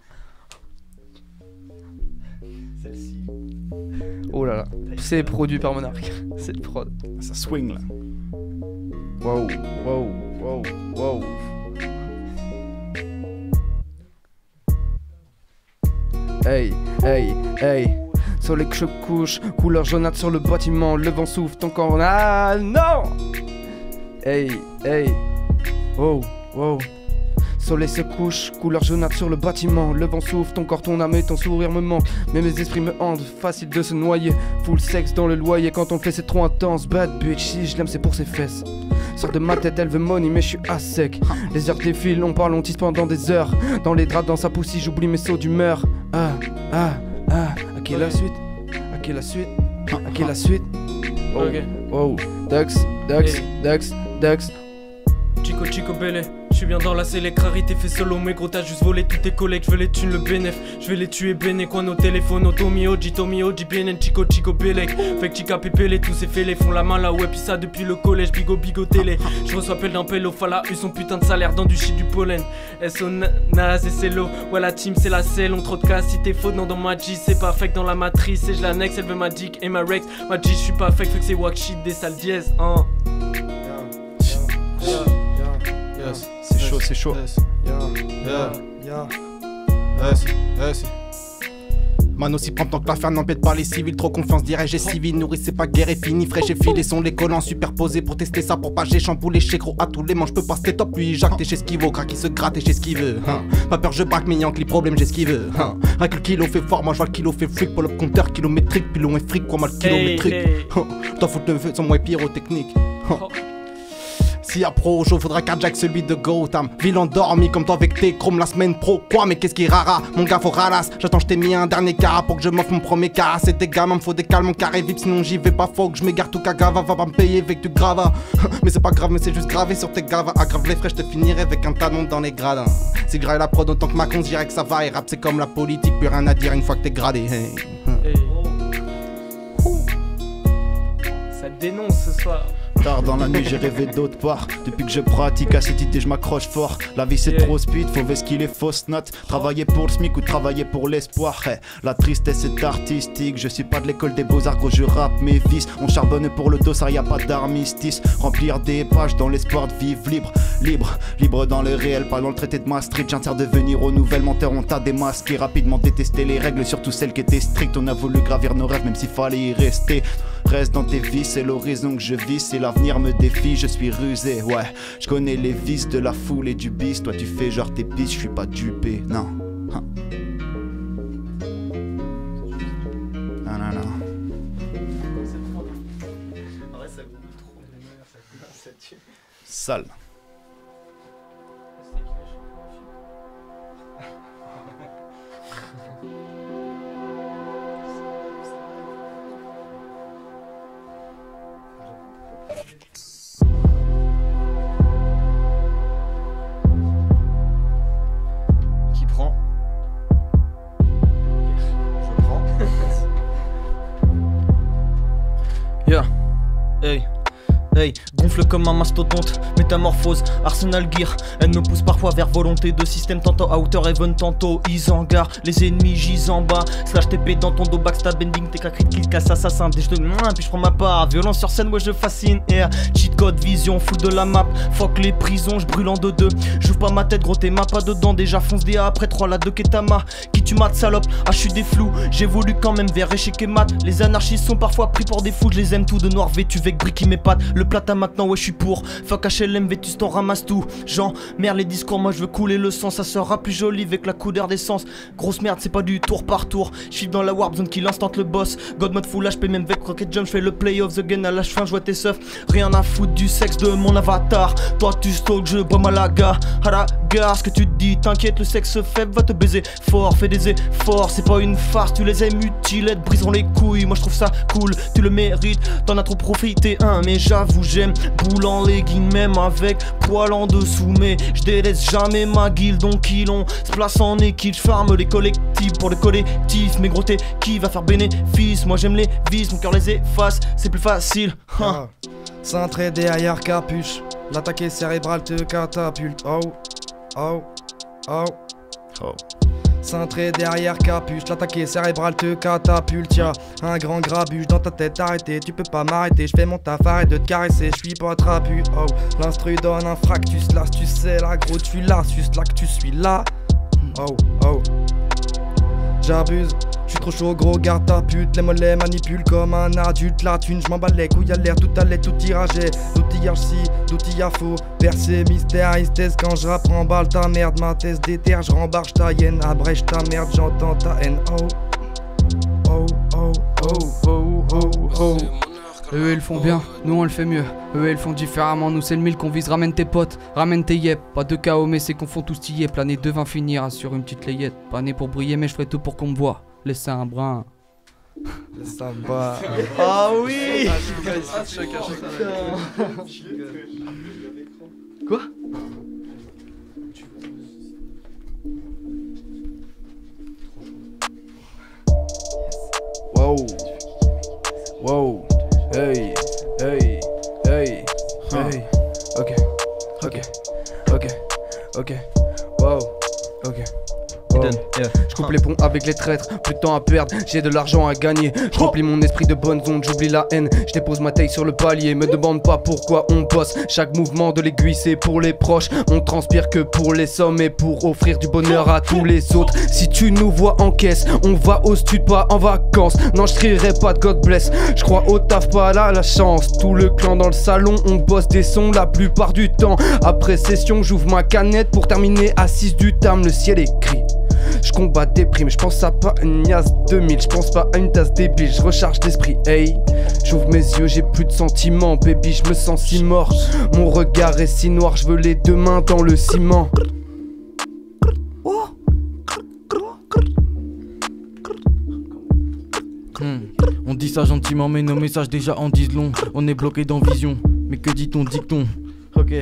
Oh là là. C'est produit par Monarch. Cette prod. Ça swing là. Wow, wow, wow, wow. Hey, hey, hey. Soleil que je couche, couleur jaunâtre sur le bâtiment, le vent souffle ton corps. Ah non! Hey, hey. Wow, wow. Soleil se couche, couleur jaunâtre sur le bâtiment, le vent souffle, ton corps, ton âme et ton sourire me manquent. Mais mes esprits me hantent, facile de se noyer. Full sexe dans le loyer, quand on le fait c'est trop intense. Bad bitch, si je l'aime c'est pour ses fesses. Sort de ma tête, elle veut money, mais je suis à sec. Les heures défilent, on parle, on tisse pendant des heures. Dans les draps, dans sa poussie, j'oublie mes sauts d'humeur. Ah, ah, ah, à qui la suite? À qui la suite? À qui la suite? Oh, Ok. oh, Dux, Dux, Dux, Dux. Chico Chico Belle, je suis bien dans la sélect, rarité fait solo, mais gros t'as juste volé tous tes collègues, je veux les thunes, le bénéf, je vais les tuer, béné, quoi nos téléphones, Otomi, Oji, Tomi, Oji, BNN, Chico Chico Belek, fait Chica Pépélé, tous ces fêlés font la main là, ouais, puis ça depuis le collège, bigo bigo télé, je reçois appel d'un pélo, fala, eu son putain de salaire dans du shit du pollen, SO Naz et l'eau, ouais la team c'est la selle, on trop de cas, si t'es faux, non dans ma G, c'est pas fake dans la matrice, et je l'annexe, elle veut ma dick et ma rex, ma G, je suis pas fake, fait que c'est wack shit, des sales dièses, hein. Chaud, c'est chaud. Man aussi prend tant que l'affaire n'embête pas les civils. Trop confiance dirais j'ai civil. Nourri c'est pas guerre et fini Fraîche et filé sont les collants superposés Pour tester ça pour pas j'ai chamboulé chez gros. À tous les manches peux pas c'était top Lui Jacques t'es chez ce qu'il vaut. Crac qui se gratte et chez ce qu'il veut. Hein. Pas peur je braque mais y'a les problèmes j'ai ce qu'il veut. Hein. Rien que le kilo fait fort Moi je vois le kilo fait flic Pour le compteur kilométrique Pilon et fric quoi mal kilométrique. hey. T'en fous de son moins pyrotechnique. Hein. Si à pro, chaud, faudra Jack celui de Gotham. Ville endormi comme toi avec tes chromes la semaine pro. Quoi, mais qu'est-ce qui rara? Mon gars, faut ralas. J'attends, je t'ai mis un dernier cara pour que je m'offre mon premier cara. C'est des gamins, me faut des calmes, carré vip, sinon j'y vais pas. Faut que je m'égare tout cagava, va pas me payer avec du grava. mais c'est pas grave, mais c'est juste gravé sur tes gravas. Aggrave les frais, je te finirai avec un talon dans les gradins. C'est grave la prod, autant que ma con, dirait que ça va. Et rap, c'est comme la politique, plus rien à dire une fois que t'es gradé. Hey. Ça dénonce ce soir. Tard dans la nuit, j'ai rêvé d'autre part. Depuis que je pratique à cette idée, je m'accroche fort. La vie c'est Yeah. trop speed, faut qu'il est fausse note. Travailler pour le SMIC ou travailler pour l'espoir. Eh, La tristesse est artistique. Je suis pas de l'école des beaux-arts, gros, je rappe mes vices. On charbonne pour le dos, ça y a pas d'armistice. Remplir des pages dans l'espoir de vivre libre. Libre, libre dans le réel, pas dans le traité de Maastricht. J'insère de venir aux nouvelles menteurs, on t'a démasqué. Rapidement détester les règles, surtout celles qui étaient strictes. On a voulu gravir nos rêves, même s'il fallait y rester. Reste dans tes vies, c'est l'horizon que je vis. Si l'avenir me défie, je suis rusé. Ouais, je connais les vices de la foule et du bis. Toi, tu fais genre tes pistes, je suis pas dupé. Non. Hein. Non, non, non. Sale. Gonfle comme un mastodonte, métamorphose, Arsenal Gear. Elle me pousse parfois vers volonté de système, tantôt Outer Heaven, tantôt Isengard. Les ennemis gisent en bas, slash TP dans ton dos, backstab bending, TK crit kill, casse assassin. Des de puis je prends ma part. Violence sur scène, ouais, je fascine. Air, cheat code, vision, full de la map. Fuck les prisons, je brûle en deux deux. J'ouvre pas ma tête, gros, t'es ma pas dedans. Déjà fonce DA après 3 la 2 Ketama. Qui tu mates, salope? Ah, je suis des flous, j'évolue quand même vers échec et mat. Les anarchistes sont parfois pris pour des fous, je les aime tous de noir vêtus avec briques qui m'épatent. Le plata maintenant, ouais, je suis pour. Fuck HLM, Vétus, t'en ramasse tout. Jean, merde, les discours, moi je veux couler le sang. Ça sera plus joli avec la couleur d'essence. Grosse merde, c'est pas du tour par tour. Je suis dans la warp zone qui l'instant le boss. God mode full HP, même avec Rocket Jump, je fais le play of the game à l'âge fin, vois tes seufs. Rien à foutre du sexe de mon avatar. Toi, tu stalk, je bois malaga. Haraga, ce que tu dis, t'inquiète, le sexe faible va te baiser fort. Fais des efforts, c'est pas une farce. Tu les aimes utiles, briseront les couilles. Moi je trouve ça cool, tu le mérites. T'en as trop profité, hein, mais j'avoue, j'aime. Boule en legging, même avec poil en dessous. Mais je délaisse jamais ma guilde, donc ils ont se place en équipe. Je farme les collectifs pour le collectif. Mais gros, t'es qui va faire bénéfice? Moi j'aime les vis, mon cœur les efface. C'est plus facile, hein. Cintré derrière capuche, l'attaqué cérébral te catapulte. Oh, oh, oh, oh. Cintré derrière capuche, l'attaqué cérébral te catapulte. Y'a un grand grabuge dans ta tête arrêté, tu peux pas m'arrêter. Je fais mon taf, arrête de te caresser, je suis pas trapu. Oh, l'instru donne un fractus, tu sais, là, gros, tu juste là que tu suis là. Oh, oh. J'abuse, je suis trop chaud, gros, garde ta pute. Les mollets manipulent comme un adulte. La thune, je m'en bats les couilles à l'air, tout allait, tout tiragé. D'outillage si, d'outillage faux. Percé, mystère, thèse quand je rapprends balle ta merde. Ma thèse déterre, je ta hyène. Abrège ta merde, j'entends ta haine. Oh, oh, oh, oh, oh, oh, oh. Eux ils font bien, nous on le fait mieux. Eux ils font différemment, nous c'est le mille qu'on vise. Ramène tes potes, ramène tes yep. Pas de chaos, mais c'est qu'on font tous yep. L'année devant finir sur une petite layette. Pas né pour briller, mais je ferai tout pour qu'on me voit. Laissez un brin. Le samba. Ah oui Ah, chacun, chacun. Quoi? Wow. Wow. Les ponts avec les traîtres, plus de temps à perdre, j'ai de l'argent à gagner. Je remplis mon esprit de bonnes ondes, j'oublie la haine. Je dépose ma taille sur le palier, me demande pas pourquoi on bosse. Chaque mouvement de l'aiguille c'est pour les proches. On transpire que pour les sommes et pour offrir du bonheur à tous les autres. Si tu nous vois en caisse, on va au stud pas en vacances. Non, je pas de God bless. Je crois au taf, pas à la chance. Tout le clan dans le salon, on bosse des sons la plupart du temps. Après session, j'ouvre ma canette pour terminer assise du tam. Le ciel gris. Je combat des primes, je pense à pas une Nias 2000, je pense pas à une tasse débile, je recharge l'esprit, hey J'ouvre mes yeux, j'ai plus de sentiments, baby, je me sens si mort Mon regard est si noir, je veux les deux mains dans le ciment Hmm. On dit ça gentiment, mais nos messages déjà en disent long. On est bloqué dans vision, mais que dit-on, dicton Ok,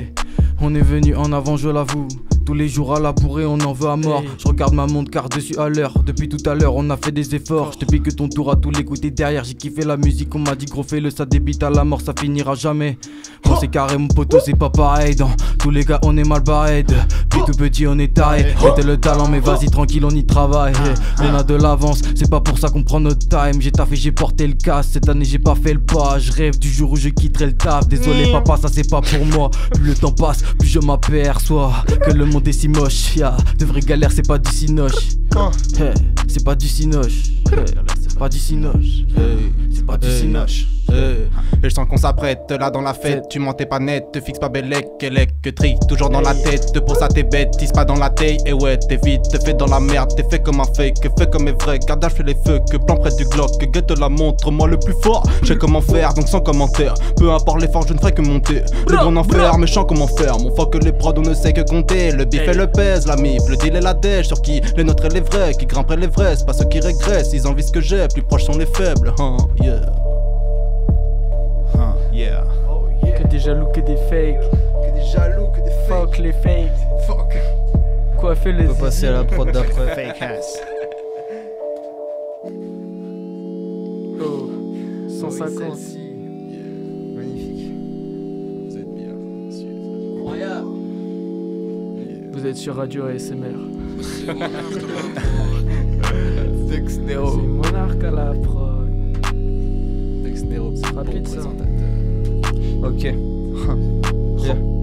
on est venu en avant, je l'avoue. Tous les jours à la bourrée, on en veut à mort. Je regarde ma montre car dessus à l'heure. Depuis tout à l'heure, on a fait des efforts. Je te pique ton tour à tout l'écouter derrière. J'ai kiffé la musique, on m'a dit gros fais-le, ça débite à la mort, ça finira jamais. Quand c'est carré, mon poteau, c'est pas pareil. Dans tous les gars, on est mal barré. Depuis tout petit, on est taré. Mettez le talent, mais vas-y tranquille, on y travaille. On a de l'avance, c'est pas pour ça qu'on prend notre time. J'ai taffé, j'ai porté le casque. Cette année, j'ai pas fait le pas. Je rêve du jour où je quitterai le taf. Désolé, papa, ça c'est pas pour moi. Plus le temps passe, plus je m'aperçois que le monde est si moche. Ya, de vraies galères, c'est pas du cinoche. Hey, c'est pas du cinoche. Hey, c'est pas du cinoche. Hey, c'est pas du Hey. Cinoche. Et je sens qu'on s'apprête là dans la fête. Tu mentais pas net, te fixe pas bellec, qu'elle que tri. Toujours dans la tête, pour ça t'es bête, tisse pas dans la taille. Et ouais, t'es vite, t'es fait dans la merde, t'es fait comme un fake, fait comme est vrai. Gardage fait les feux, que plan près du Glock, que guette la montre, moi le plus fort. Je sais comment faire, donc sans commentaire. Peu importe l'effort, je ne ferai que monter. Le bon enfer, méchant comment faire. Mon fuck que les prods, on ne sait que compter. Le bif et le pèse, la mif, le deal et la dèche. Sur qui les nôtres et les vrais, qui grimperaient les vrais. C'est pas ceux qui régressent, ils envient ce que j'ai. Plus proches sont les faibles, hein, yeah. Hein, yeah. Que des jaloux, que des fakes. Que des jaloux, que des Fuck les fakes. Fuck. Quoi fait les On peut passer à la prod d'après. Fake ass. Oh, 150. Magnifique. Vous êtes bien. Vous êtes sur Radio ASMR. C'est Monarque à la prod. C'est rapide, bon ça. Ok. Yeah.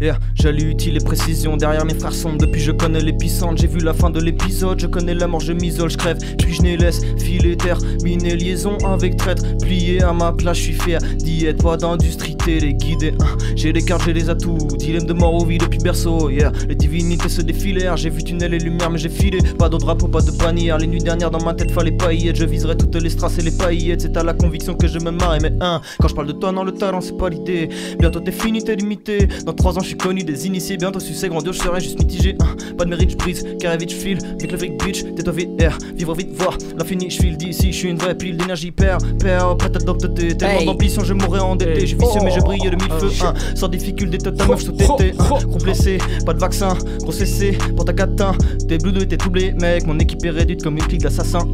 Yeah. Utile et précision derrière mes frères sombres Depuis je connais l'épicentre J'ai vu la fin de l'épisode Je connais la mort je m'isole Je crève. Puis je ne laisse filer terre Mine liaison avec traître. Plié à ma place je suis fier D'y être. Pas d'industrie télé guidé hein. J'ai les cartes j'ai les atouts. Dilemme de mort au vie depuis berceau yeah. Les divinités se défilèrent. J'ai vu tunnel et lumière mais j'ai filé. Pas de drapeau pas de panier Les nuits dernières dans ma tête fallait pas Je viserai toutes les strass et les paillettes. C'est à la conviction que je me marre. Mais hein Quand je parle de toi non le talent c'est pas l'idée. Bientôt t'es fini t'es limité Dans 3 ans suis connu des initiés Bientôt succès grandiose je serai juste mitigé. Hein. Pas de mérite je brise carré vite je file. Avec le fric bitch tais-toi VR Vivre vite voir l'infini je file d'ici Je suis une vraie pile d'énergie. Père père prête à d'opter Tellement Hey. d'ambition je mourrai endetté Je suis vicieux mais je brille de mille feux. hein. Sans difficulté total meuf sous tété hein. Gros blessé pas de vaccin Gros cessé pour ta catin. T'es bleu t'es troublé mec Mon équipe est réduite comme une clique d'assassins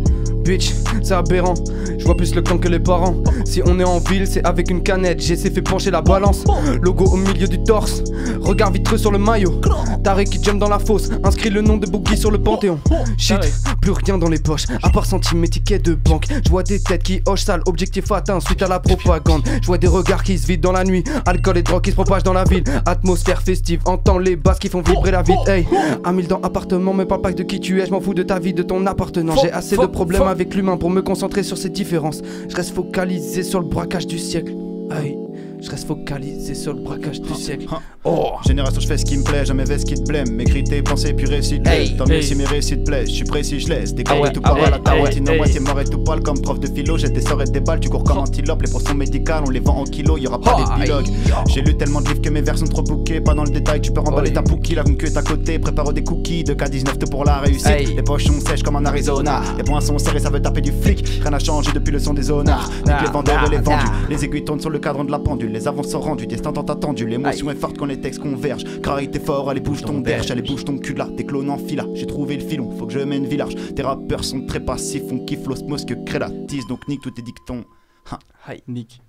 Bitch, c'est aberrant. Je vois plus le clan que les parents. Si on est en ville, c'est avec une canette. J'essaie fait pencher la balance. Logo au milieu du torse. Regard vitreux sur le maillot. Taré qui jump dans la fosse. Inscrit le nom de Boogie sur le panthéon. Shit, plus rien dans les poches. À part centime, tickets de banque. Je vois des têtes qui hochent sale. Objectif atteint suite à la propagande. Je vois des regards qui se vident dans la nuit. Alcool et drogue qui se propagent dans la ville. Atmosphère festive. Entends les basses qui font vibrer la ville. Hey, à mille dans appartement. Me parle pas de qui tu es. Je m'en fous de ta vie, de ton appartenant. J'ai assez de problèmes avec l'humain pour me concentrer sur ses différences. Je reste focalisé sur le braquage du siècle. Aïe, Je reste focalisé sur le braquage du siècle. Oh Génération, je fais ce qui me plaît, jamais vais ce qui te blême. M'écris tes pensées, puis récite Hey, Tant mieux hey. si mes récits te plaisent, je suis précis, je laisse. Des Ah corps tout ah par ouais, à la hey. moitié mort et tout pâle comme prof de philo. J'ai des sorts et des balles, tu cours comme antilope. Les poissons médicales, on les vend en kilos, y aura pas Oh, d'épilogue. oh. J'ai lu tellement de livres que mes vers sont trop bouqués. Pas dans le détail, tu peux remballer ta poukie. La que est à côté, prépare des cookies. De K19 tout pour la réussite. Hey. Les poches sont sèches comme en Arizona. Les poings sont serrés, ça veut taper du flic. Rien n'a changé depuis le son des zonards. Les vendeurs et les vendus. Les aiguilles tournent sur le cadran de la pendule. Les avances sont rendues, destin tant attendu. L'émotion est forte quand les textes convergent. T'es fort, allez bouge ton derche, allez bouge ton cul là. Tes clones en fila, j'ai trouvé le filon, faut que je mène village. Tes rappeurs sont très passifs, on kiffe l'osmose que crée la tisse, donc nique tous tes dictons. Ha. Hi, Nick.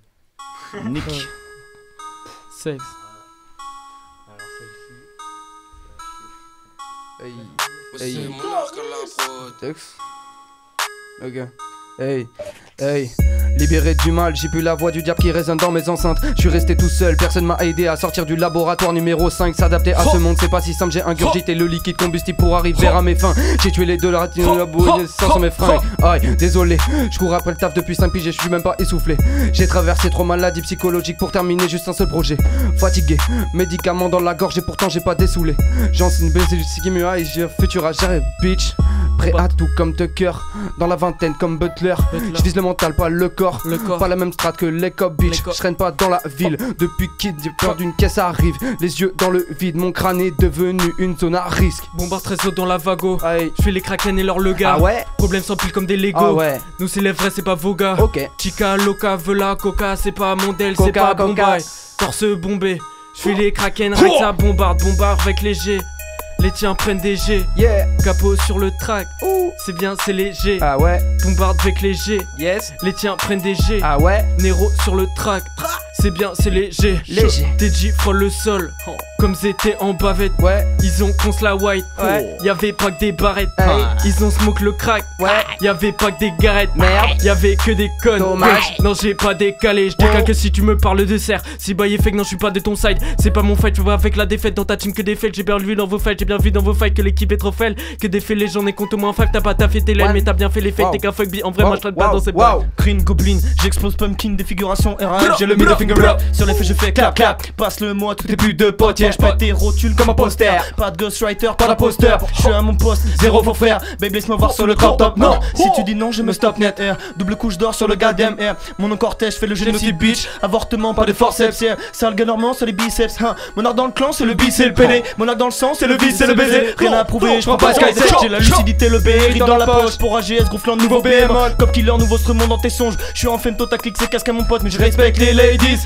Nick. Sexe. Hey. Hey. Tex. Ok. Hey. Hey. Libéré du mal, j'ai pu la voix du diable qui résonne dans mes enceintes. Je suis resté tout seul, personne m'a aidé à sortir du laboratoire numéro 5. S'adapter à ce monde, c'est pas si simple. J'ai ingurgité le liquide combustible pour arriver à mes fins. J'ai tué les deux latino labo sans mes fringues. Aïe, désolé, je cours après le taf depuis 5 piges et je suis même pas essoufflé. J'ai traversé trop maladies psychologiques pour terminer juste un seul projet. Fatigué, médicaments dans la gorge et pourtant j'ai pas dessoulé. J'enseigne baiser du Sigimua et j'ai futur à gérer, bitch. Prêt à tout comme Tucker, dans la vingtaine comme Butler. Je vise le mental, pas le corps. Le corps. Pas la même strat que les cop bitch. Je traîne pas dans la ville. Depuis kid, j'ai peur d'une caisse arrive. Les yeux dans le vide, mon crâne est devenu une zone à risque. Bombarde très haut dans la vago. Je fais les kraken et leur le gars. Ah ouais? Problème sans pile comme des Lego. Ah ouais. Nous c'est les vrais, c'est pas vos gars. Ok. Chica, Loca, Vela, Coca, c'est pas Mondel, c'est pas. Bombay. Torse bombé. Je fais les kraken, ça bombarde, bombarde avec léger. Les tiens prennent des G. Yeah. Capot sur le track. C'est bien, c'est léger. Ah ouais. Bombarde avec léger. Yes. Les tiens prennent des G. Ah ouais. Nero sur le track. C'est bien, c'est léger. Léger. TJ frôle le sol. Comme c'était en bavette. Ouais. Ils ont conce la white. Ouais. Y'avait pas que des barrettes. Hey. Ils ont smoke le crack. Ouais. Y'avait pas que des garettes. Merde. Y'avait que des connes. Dommage. Non, j'ai pas décalé. Je décale que si tu me parles de serre. Si bail est fake, non, je suis pas de ton side. C'est pas mon fight. Tu vois avec la défaite dans ta team que des faits. J'ai bien vu dans vos fights. J'ai bien vu dans vos fights que l'équipe est trop faible. Que des faits, les gens n'aient compte au moins five. T'as pas taffé tes l'aile, mais t'as bien fait les faits. Wow. T'es qu'un fuck. En vrai, Wow. moi je traite pas Wow. dans ces Wow. pas. Green Goblin, j'explose pumpkin, défiguration RAF, j'ai le middle finger up. Sur les faits, je fais clap clap. Passe le mois, tout est plus de potes, yeah, j'pète tes rotules comme un poster. Pas de ghostwriter, pas d'imposteur. J'suis à mon poste, zéro faux frère. Baby, laisse-moi voir sur le crop top. Non, si tu dis non, je me stop net. Double couche d'or sur le goddamn air. Mon nom cortège fait le génocide bitch. Avortement, pas de forceps. Sale gars normand, c'est les biceps. Hein. Mon art dans le clan, c'est le bis, c'est le pédé. Mon art dans le sang, c'est le vice, c'est le baiser. Rien à prouver, j'prends pas Sky J'ai la lucidité, le BRI dans la poche. Pour AGS, gonflant de nouveau BM. Comme killer, nouveau stremont dans tes songes. J'suis en femto, ta clique, c'est casque à mon pote, mais je respecte les ladies.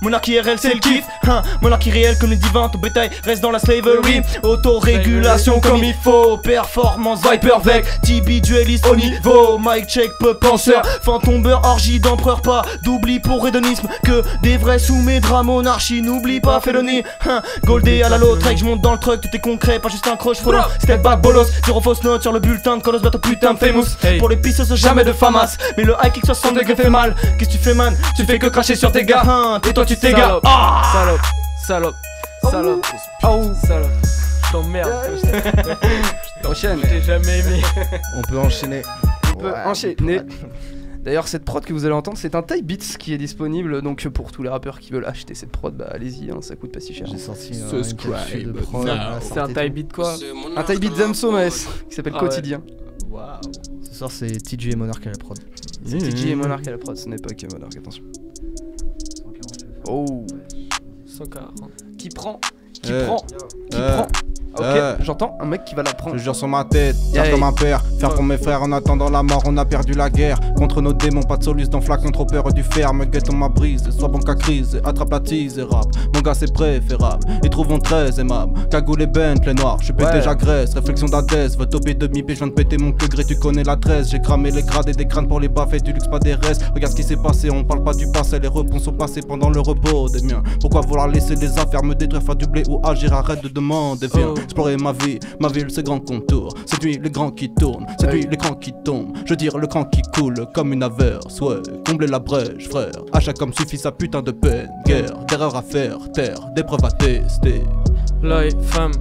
Monarchie IRL, c'est le kiff. Hein. Monarchie réelle comme les divins, ton bétail reste dans la slavery. Autorégulation comme il faut. Performance, Viper, Vec. TB, dueliste au niveau. Mike check, peu penseur. Fantombeur, orgie d'empereur, pas d'oubli pour hédonisme. Que des vrais sous mes draps, monarchie. N'oublie pas, félonie. Hein. Goldé à la lotrek, j'monte dans le truck, tout est concret, pas juste un croche follow. Step back, bolos, zéro fausse note sur le bulletin de Colos, bateau putain famous. Pour les pistes, jamais de famas. Mais le high kick 60 degrés fait mal. Qu'est-ce que tu fais, man? Tu fais que cracher sur tes gars. Hein. Et toi, tu t'égares. Salope. Ah Salope. Salope. Salope. Oh. Salope. Je t'emmerde. Enchaîne. Je t'ai jamais aimé. On peut enchaîner. On peut enchaîner. D'ailleurs, cette prod que vous allez entendre, c'est un Type Beats qui est disponible. Donc, pour tous les rappeurs qui veulent acheter cette prod, bah allez-y, hein, ça coûte pas si cher. J'ai sorti Ce euh, voilà, C'est un type beat quoi Un Type Beat Zamso Maes qui s'appelle Ah ouais. Quotidien. Waouh. Ce soir, c'est TJ et Monarch à la prod. C'est TJ et Monarch à la prod, ce n'est pas que Monarch, attention. Oh 140. Qui prend Qui prend Qui prend Ok, euh. j'entends un mec qui va la prendre. Je jure sur ma tête, Yeah. faire comme un père, faire pour mes frères en attendant la mort, on a perdu la guerre. Contre nos démons, pas de soluce dans flacon, trop peur du ferme. Guette on ma brise, sois bon qu'à crise, attrape la tease et rap. Mon gars c'est préférable, et trouvons très aimable. Cagoule et bent, les noirs, je pété, Ouais. j'agresse. Réflexion d'Adès, veux toper demi-p, je viens de péter mon degré, tu connais l'adresse. J'ai cramé les grades et des crânes pour les baffes du luxe, pas des restes. Regarde ce qui s'est passé, on parle pas du passé, les réponses sont passées pendant le repos des miens. Pourquoi vouloir laisser les affaires me détruire, faire du blé ou agir, arrête de demander, viens. Oh. Explorer ma vie, ma ville c'est grand contour. C'est lui les grands qui lui les grands qui tombent. Je veux dire le cran qui coule comme une averse, ouais. Combler la brèche, frère. À chaque homme suffit sa putain de peine. Guerre, d'erreurs à faire, terre, d'épreuves à tester. Et femme,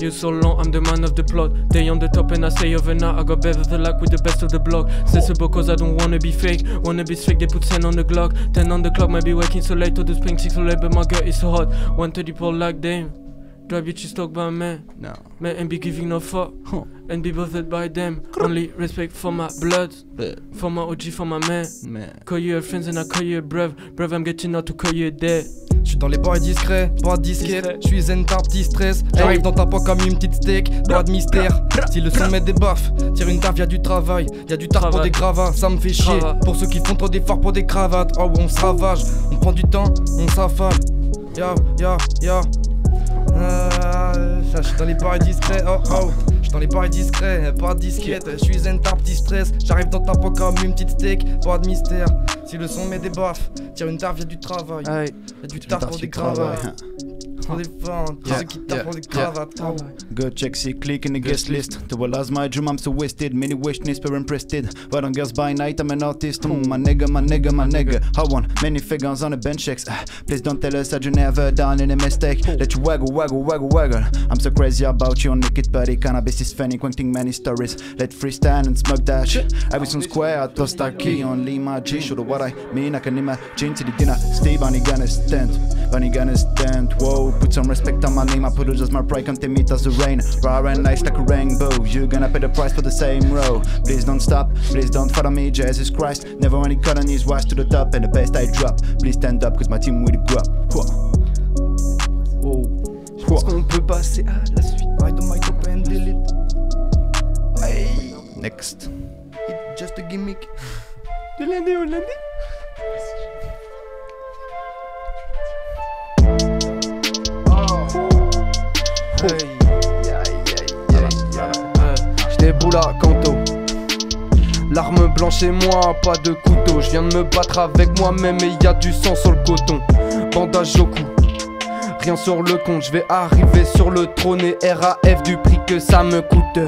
You so long, I'm the man of the plot. They on the top and I stay overnight. I got better the luck with the best of the block. Sensible cause I don't wanna be fake. Wanna be fake, they put 10 on the clock. 10 on the clock, maybe working so late. All this playing 6 so late, but my girl is so hot. 130 pour like damn. Drive your cheese talk by man. No. Man, and be giving no fuck. And be bothered by them. Only respect for my blood. For my OG, for my man. Call you a friends and I call you a brev. Brev, I'm getting out to call you a dead. J'suis dans les bails discrets, pas de disquette. J'suis zen tarp distress. J'arrive dans ta peau comme une petite steak, pas de mystère. Si le son met des baffes, tire une taf, y'a du travail. Y'a du taf pour des gravats, ça me fait chier. Pour ceux qui font trop d'efforts pour des cravates, oh on se ravage. On prend du temps, on s'affale. Yo, yo, yo. Ah, j'suis dans les paris discrets, oh oh. J'suis dans les paris discrets, pas de disquette. J'suis zen tarp distress. J'arrive dans ta peau comme une petite steak, pas de mystère. Si le son met des baffes, tire une taf, y'a du travail. Y'a du taf pour des cravates. Pour des fentes, pour ceux qui tapent pour des cravates. Go check, see, click in the guest list. To realize my dream, I'm so wasted. Many wish needs per impressed. But on girls by night, I'm an artist. Mm, my nigga, my nigga, my nigga. I want many figures on the bench checks. Ah, please don't tell us that you never done any mistake. Let you waggle, waggle, waggle, waggle. I'm so crazy about your naked body. Cannabis is funny, quoting many stories. Let freestyle and smoke that shit. Everything square, I toast a key. Only my G, show what I mean. I can imagine to the dinner. Steve, Bunny gonna stand. Bunny gonna stand. Whoa, put some respect on my name. I put it as my pride, come to meet as the rain. Raw and nice like a rainbow. You're gonna pay the price for the same row. Please don't stop, please don't follow me, Jesus Christ. Never any cut on his rise to the top, and the best I drop. Please stand up, cause my team will grow up. Quoi. Je pense qu'on peut passer à la suite. I don't open delete. Next. It's just a gimmick. De lundi au lundi. J'déboule à Kanto. L'arme blanche et moi, pas de couteau. Je viens de me battre avec moi-même et y a du sang sur le coton. Bandage au cou. Rien sur le compte, je vais arriver sur le trône et RAF du prix que ça me coûte.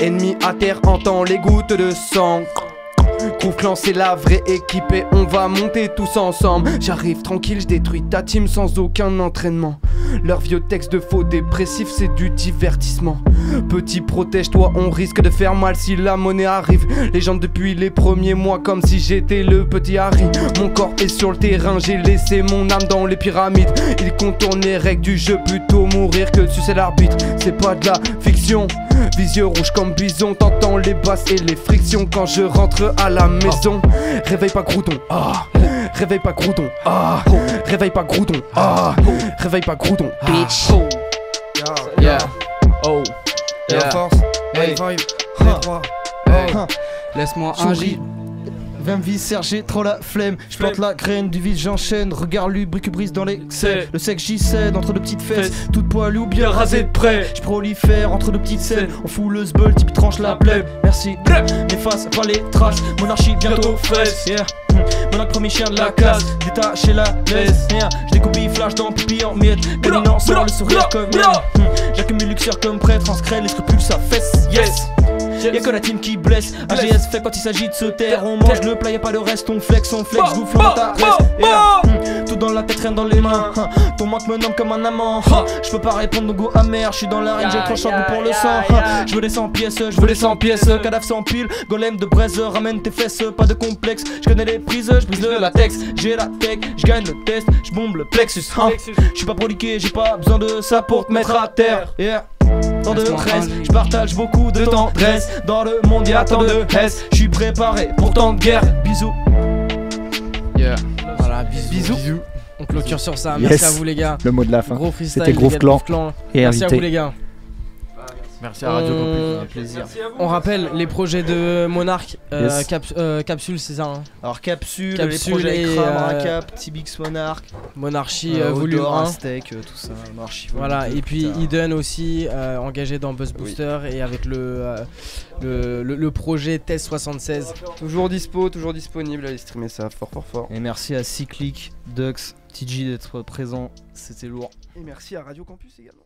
Ennemi à terre, entend les gouttes de sang. Groupe clan c'est la vraie équipe et on va monter tous ensemble J'arrive tranquille, je détruis ta team sans aucun entraînement Leur vieux texte de faux dépressif c'est du divertissement Petit protège-toi, on risque de faire mal si la monnaie arrive Les gens depuis les premiers mois comme si j'étais le petit Harry Mon corps est sur le terrain, j'ai laissé mon âme dans les pyramides Il contourne les règles du jeu, plutôt mourir que sucer l'arbitre C'est pas de la fiction Visieux rouge comme bison, t'entends les basses et les frictions quand je rentre à la maison. Réveille pas Grouton, ah. Réveille pas Grouton, ah. Réveille pas Grouton, ah. Réveille pas Grouton, bitch. Yeah. Oh. Yeah. Yeah. force, Hey. trois. Hey. Laisse-moi un. J. Viens me visser, j'ai trop la flemme. Je plante la graine du vide, j'enchaîne. Regarde lui, brique brise dans l'excès. Le sexe j'y cède entre deux petites fesses. Toute poilue ou bien rasée de près. Je prolifère entre deux petites scènes. On fout le sbeul, type tranche la plèbe. Merci. Pas les traces. Monarchie bientôt fraîche. Yeah. Premier chien de la classe. Détaché la laisse. Yeah. Je découpille flash dans pipi en miettes. Caninant sur le sourire comme mienne. Hmm. J'accumule luxure comme prêtre. En secret, les scrupules ça fesse. Yes. Y'a que la team qui blesse. AGS fait quand il s'agit de se taire. On mange le plat, y'a pas le reste. On flex, on flex, bouffe, on ta Tout dans la tête, rien dans les mains. Hein. Ton manque me nomme comme un amant. Je peux pas répondre au goût amer. Je suis dans la range, j'ai tranché un goût pour le sang. Je veux les 100 pièces, je veux les 100 pièces. Cadavre sans pile, golem de braise. Ramène tes fesses, pas de complexe. Je connais les prises, je brise le latex. J'ai la tech, je gagne le test. Je bombe le plexus. Je suis pas proliqué, j'ai pas besoin de ça pour te mettre à terre. Yeah. Tant de reste, je partage beaucoup de tendresse Dans le monde y'a tant de haisse Je suis préparé pour tant de guerre Bisous Yeah. Voilà, bisous. Bisous. On clôture sur ça. Yes. Merci à vous les gars. Le mot de la fin. Gros freestyle. C'était Groove Clan Groove Clan. et Merci à vous les gars. Merci à Radio Campus, On- un plaisir. On rappelle les projets de Monarch, euh, Yes. Cap- euh, Capsule, c'est ça hein Alors capsule, Capsule les projets et, Kram, euh, Racap, Tibix Monarch Monarchie euh, euh, volume Odor, 1. Aztec, euh, tout ça, Monarchie Voilà, 2, et puis. Eden aussi, euh, engagé dans Buzz Booster et avec le, euh, le, le- le projet Test 76. Toujours dispo, toujours disponible. Allez streamer ça fort, fort, fort. Et merci à Cyclic, Dux, TG d'être présent, c'était lourd. Et merci à Radio Campus également.